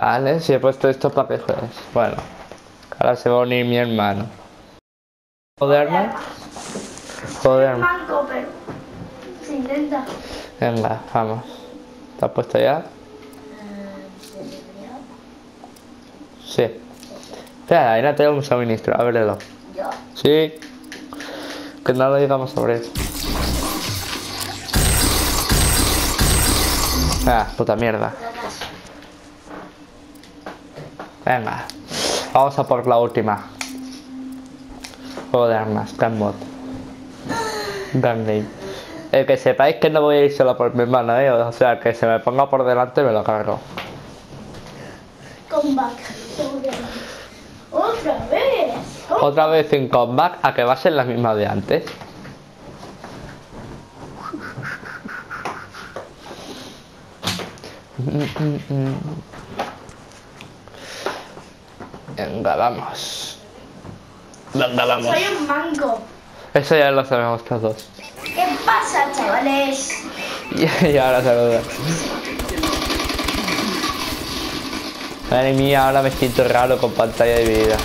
Vale, si he puesto esto para que juegues. Bueno, ahora se va a unir mi hermano. ¿Joderme? Joderme. Manco, pero se intenta. Venga, vamos. ¿Te has puesto ya? Sí. Espera, ahí no tengo un suministro, ábrelo. Yo. Sí. Que no lo digamos sobre eso. Ah, puta mierda. Venga. Vamos a por la última. Juego de armas, Gun Mod. Gun. Eh, que sepáis que no voy a ir solo por mi hermano, eh. O sea, que se me ponga por delante me lo cargo. Comeback. Otra vez. Otra vez en comeback a que va a ser la misma de antes. Venga, vamos. Soy un manco. Eso ya lo sabemos todos. ¿Qué pasa, chavales? Y ahora saluda. Madre mía, ahora me siento raro con pantalla dividida.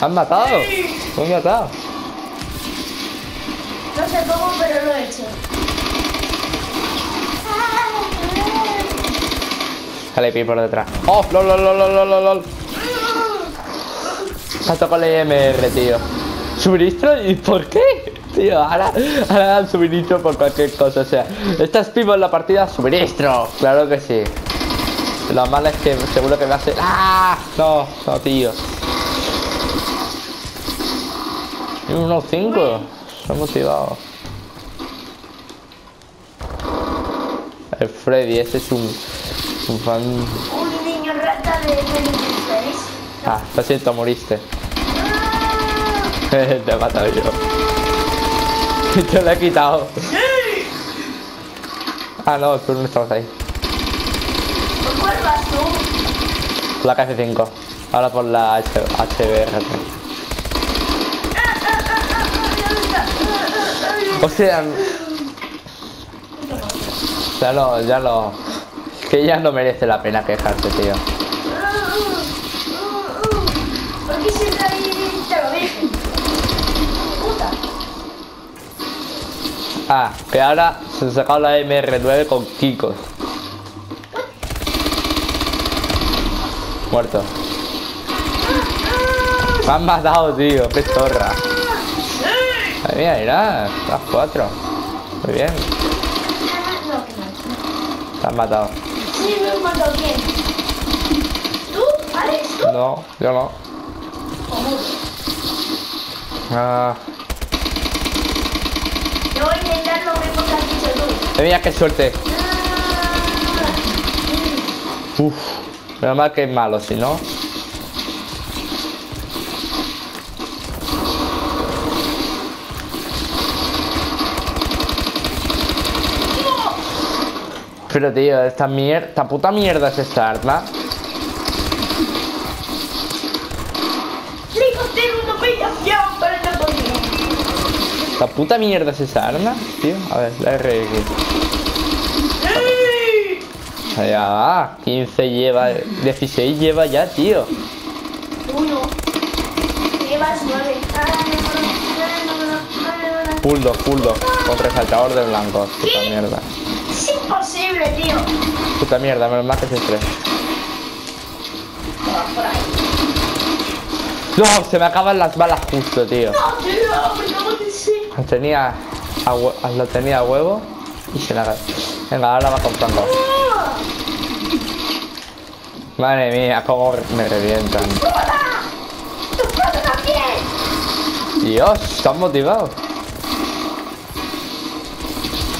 ¿Han matado? ¿Me han matado? No sé cómo, pero lo he hecho. Sale Pi por detrás. ¡Oh! ¡Lol, lol, lol, lol, lol, lol! Con la IMR, tío. ¿Suministro? ¿Y por qué? Tío, ahora, ahora dan suministro por cualquier cosa. O sea, estás vivo en la partida, suministro. Claro que sí. Lo malo es que seguro que me hace. ¡Ah! No, no, tío. Y unos 5. Son motivados. El Freddy, ese es un, un fan. Un niño rata de 26. Ah, lo siento, moriste. Te he matado yo. Te lo he quitado. Ah, no, tú no estabas ahí. ¿Por cuál vas tú? La F5. Ahora por la H HBR. O sea... Ya lo, ya lo... Que ya no merece la pena quejarse, tío. ¿Por qué siempre hay te lo dije? Puta. Ah, que ahora se ha sacado la MR9 con Kikos. Muerto. Me han matado, tío. Qué zorra. Madre mía, mira. Las cuatro. Muy bien. Te han matado. ¿Tú? No, yo no. Ah, Yo voy a intentar lo mismo que has dicho tú. mira qué suerte. Uf. Menos mal que es malo, si no. Pero tío, esta mierda, esta puta mierda es esta arma. La puta mierda es esa arma, tío. A ver, la RX. Ya va, 15 lleva, 16 lleva ya, tío. Uno. Llevas nueve. Puldo, puldo, con resaltador de blanco. Puta mierda. Tío. Puta mierda, menos mal que ahí. No, se me acaban las balas justo, tío. No, tío. Lo tenía a, lo tenía a huevo y se la Venga, ahora va con Franco. Madre mía, cómo me revientan. Dios, están motivados.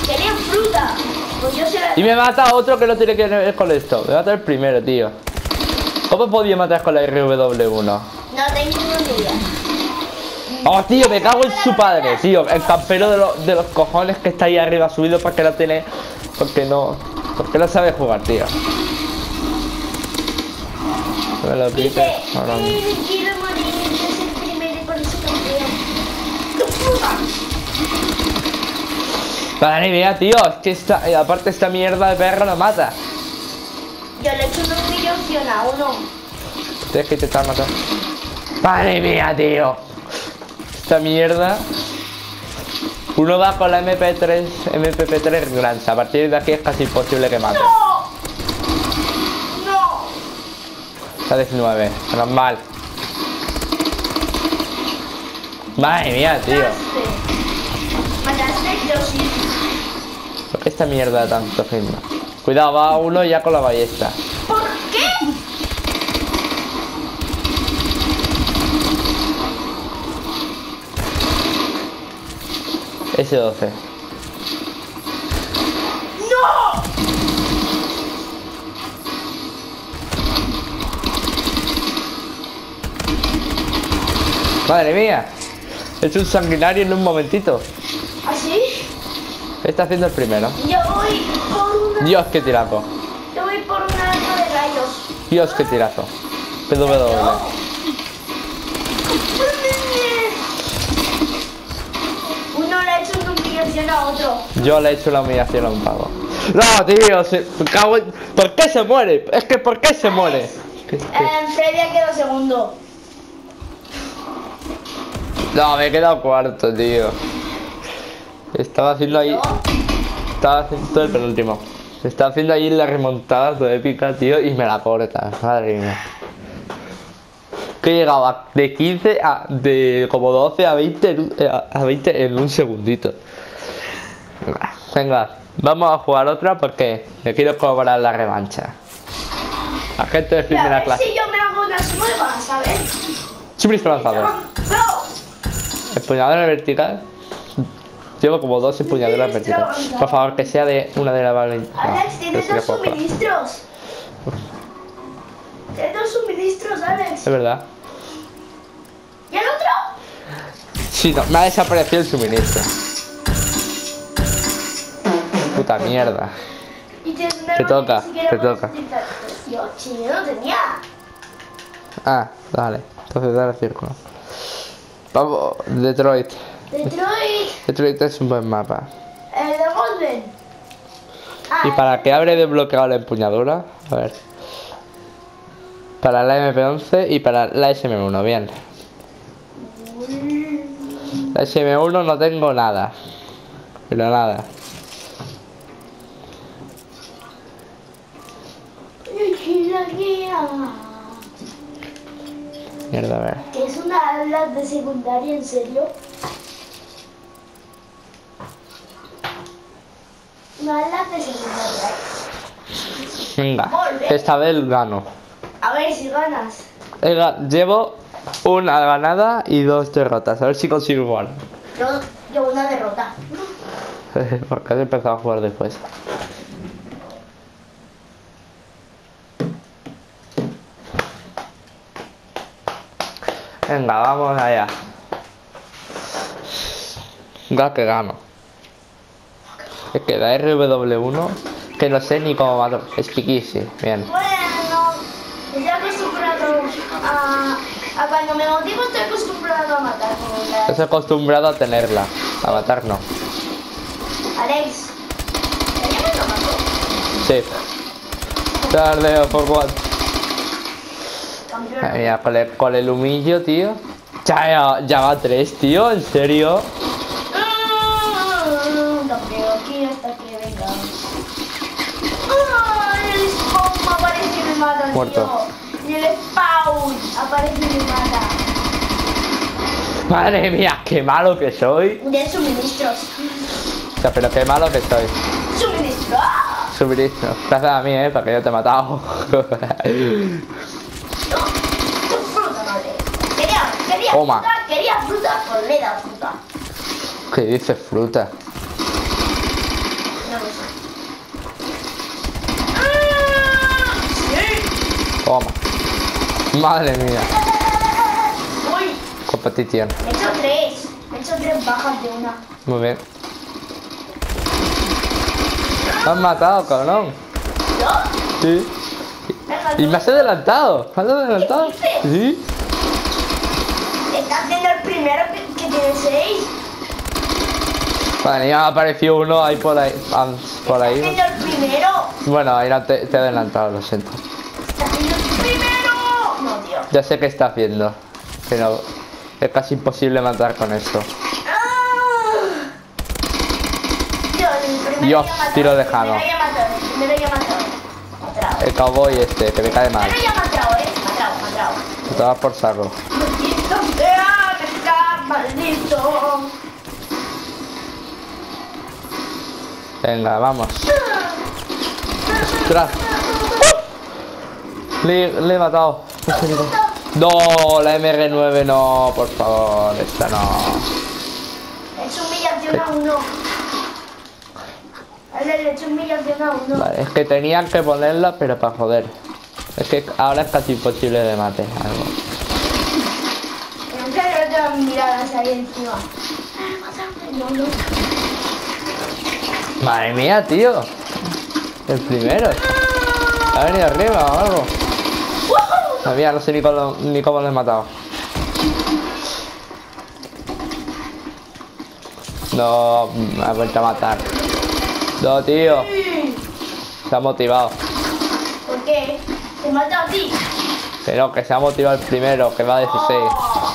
Querían fruta. Pues yo se la... Y me mata otro que no tiene que ver con esto. Me mata el primero, tío. ¿Cómo podía matar con la RW1? No tengo ni idea. Oh, tío, me cago en su padre, tío. El campero de, lo- de los cojones que está ahí arriba subido porque no tiene. Porque no. Porque no sabe jugar, tío. Me lo quite. Ahora mismo. eh, quiero morir, es el primero y por eso campeón. ¡Tu fruta! Madre mía, tío. Es que esta. eh, aparte, esta mierda de perro no mata. Yo le he hecho una humillación a uno. Tienes que intentar matar. Madre mía, tío. Esta mierda. Uno va con la MP3, MPP3 Granja. A partir de aquí es casi imposible que mate. ¡No! ¡No! Está 19, normal. Madre mía, tío. Mataste. Mataste, yo sí. ¿Por qué esta mierda tanto ritmo? Cuidado, va uno ya con la ballesta. ¿Por qué? S12. ¡No! Madre mía. Es un sanguinario en un momentito. ¿Así? ¿Qué está haciendo el primero? Yo voy por una. Dios, qué tirazo. Yo voy por un arco de rayos. Dios, qué tirazo. PW. Uno le ha hecho una humillación a otro. Yo le he hecho la humillación a un pavo. No, tío, se... cago en- ¿Por qué se muere? Es que ¿por qué se muere? Eh, Freddy ha quedado segundo. No, me he quedado cuarto, tío. Estaba haciendo ahí. ¿No? Estaba haciendo el penúltimo. Estaba haciendo ahí la remontada toda épica, tío, y me la corta. Madre mía. Que llegaba de 15 a. de como 12 a 20 en un, eh, a a 20 en un segundito. Venga, vamos a jugar otra porque me quiero cobrar la revancha. La gente de Y a primera ver clase. si yo me hago unas nuevas, ¿sabes? Suministro lanzador. ¡No! Empuñadura vertical. Llevo como dos empuñaduras verticales. Por favor, que sea de una de las valen. Alex, tienes dos suministros. Tienes dos suministros, Alex. Es verdad. ¿Y el otro? Sí, no, me ha desaparecido el suministro. Puta mierda. Y Te toca, te toca. Yo, si yo no tenía. Ah, dale. Entonces dale al círculo. Vamos, Detroit. Detroit, Detroit es un buen mapa. el de Golden. Ah, Y para que abre desbloqueado la empuñadura, a ver. Para la MP11 y para la SM1, bien. La SM1 no tengo nada. Pero nada. Mierda, a ver. ¿Que es una de secundaria, en serio? Una aula de secundaria. Venga, Volve. esta vez gano. A ver si ganas. He ga- Llevo una ganada y dos derrotas. A ver si consigo igual. Yo llevo una derrota. Porque has empezado a jugar después. Venga, vamos allá. Venga, que gano. Es que la RW1, que no sé ni cómo mato. Es piquísimo. Bien. Bueno, estoy acostumbrado a, a cuando me motivo estoy acostumbrado a matar. Estás acostumbrado a tenerla. A matar no. Alex, ¿ya me lo mató? Sí. Tarde por. Madre mía, con el, con el humillo, tío. Ya, ya, ya va tres, tío, ¿en serio? Creo aquí hasta que venga. ¡Ay! El spawn aparece y me mata, tío. Muerto. Y el spawn aparece y me mata. Madre mía, qué malo que soy. De suministros. O sea, pero qué malo que soy. ¡Suministro! Suministro. Gracias a mí, eh, para que yo te he matado. No, tu fruta, madre. Quería, quería Toma. fruta, quería fruta, pues le he dado fruta. ¿Qué dices, fruta? No lo sé. ¡Ah! ¡Sí! Toma. Madre mía. Uy, Competición. he hecho tres. He hecho tres bajas de una. Muy bien. Me has matado, cabrón. ¿Yo? Sí. Y me has adelantado. ¿Me has adelantado? ¿Qué? Sí. Estás viendo el primero que, que tiene seis. Mía, me apareció uno ahí por ahí. ah, Por ahí. Estás viendo el primero. Bueno, ahí no te, te he adelantado, lo siento. Está haciendo el primero. No, tío. Ya sé que está haciendo. Pero es casi imposible matar con esto. Dios, tiro de el cowboy este, que me cae mal. Eh. Te vas por saco. Venga, vamos. Tras. Le, le he matado. No, la MR9 no, por favor, esta no. Es humillación a uno. Hecho humillación a uno. Vale, es que tenían que ponerla, pero para joder. Es que ahora es casi imposible de mate algo. Tengo miradas ahí encima. No, no. Madre mía, tío. El primero. Ha venido arriba o algo. Madre mía, no sé ni cómo, ni cómo lo he matado. No, me ha vuelto a matar. No, tío. Se ha motivado. ¿Por qué? Te mata a ti. Que no, que se ha motivado el primero, que va a 16. Oh.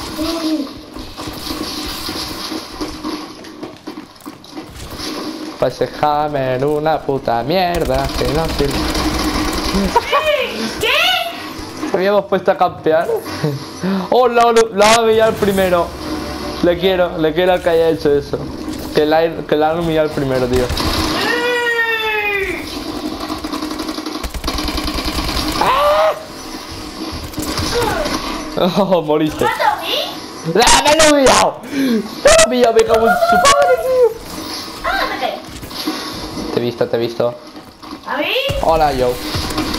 Pues es Hammer, una puta mierda que no sirve. Habíamos puesto a campear. Oh, la, la humillado el primero. Le quiero, le quiero al que haya hecho eso. Que la, que la han humillado el primero, tío. Oh, moriste. ¿Mata a? ¡Ah, me! ¡Me me cago en su padre, tío! Ah, me caí. Te he visto, te he visto. ¿A mí? Hola, yo.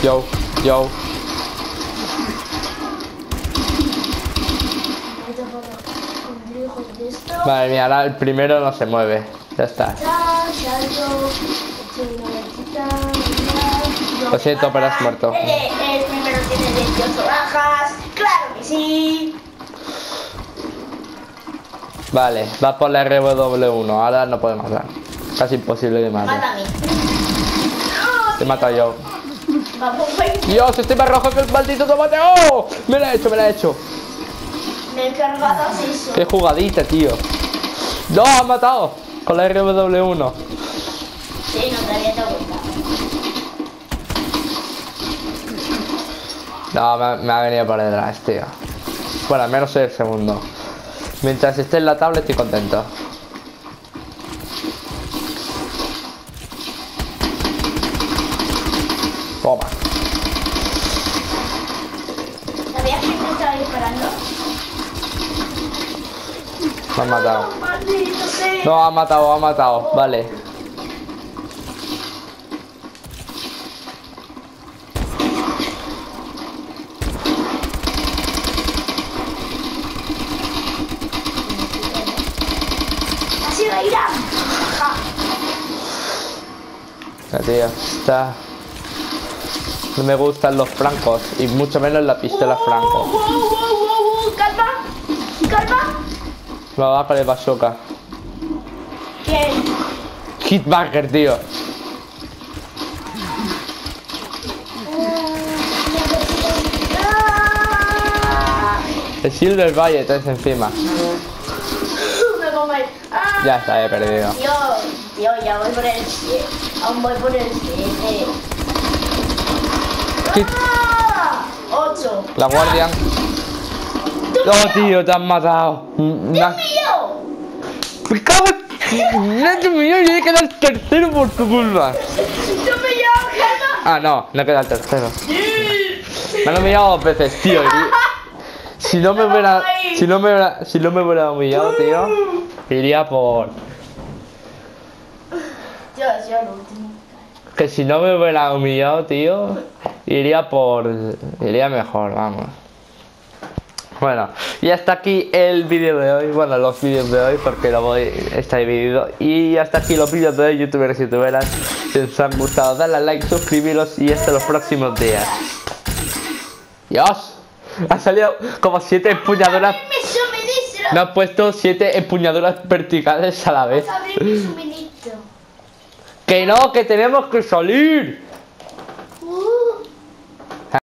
Yo, yo. De. Madre mía, ahora el primero no se mueve. Ya está. Mira, Lo siento, pero has muerto. El, el primero tiene 28 bajas. Claro que sí. Vale, va por la RW1. Ahora no puede matar. Casi imposible que mate. Mata a mí. Te mata yo. Dios, estoy más rojo que el maldito tomate. ¡Oh! Me la he hecho, me la he hecho. Me he cargado. Qué jugadita, tío. No, ha matado. Con la RW1. Sí, no te había. No, me, me ha venido por detrás, tío. Bueno, al menos soy el segundo. Mientras esté en la tabla estoy contento. Toma. ¿Sabías que te estaba disparando? Me ha matado. No, ha matado, ha matado. Vale. Ha sido Irán. Ja. Tío, está... No me gustan los francos y mucho menos la pistola Wow, franco. wow, wow, wow, wow. Calma. Calma. Me va con el bazooka. Hitbanger, tío. El Silver Valle es encima. Ya está, he perdido. Tío, tío, ya voy por el 7. Aún voy por el 7. Hit. ¡Ah! 8. La Guardian. No, tío, te han matado. ¡Dios mío! Me cago en... No te mío, yo he quedado el tercero por tu culpa. ¡Dios mío, calma! Ah, no, no queda el tercero. Me han humillado dos veces, tío. Si no me hubiera... Si no me hubiera... Si no me hubiera humillado, tío, iría por... Yo, yo. Que si no me hubiera humillado, tío, iría por... Iría mejor, vamos. Bueno, y hasta aquí el vídeo de hoy, bueno, los vídeos de hoy, porque lo voy, está dividido. Y hasta aquí los vídeos de hoy, youtubers y youtuberas. Si os han gustado, dale a like, suscribiros y hasta los próximos días. Dios, ha salido como siete empuñaduras. ¡Abrirme suministro! Me han puesto siete empuñaduras verticales a la vez. Que no, que tenemos que salir.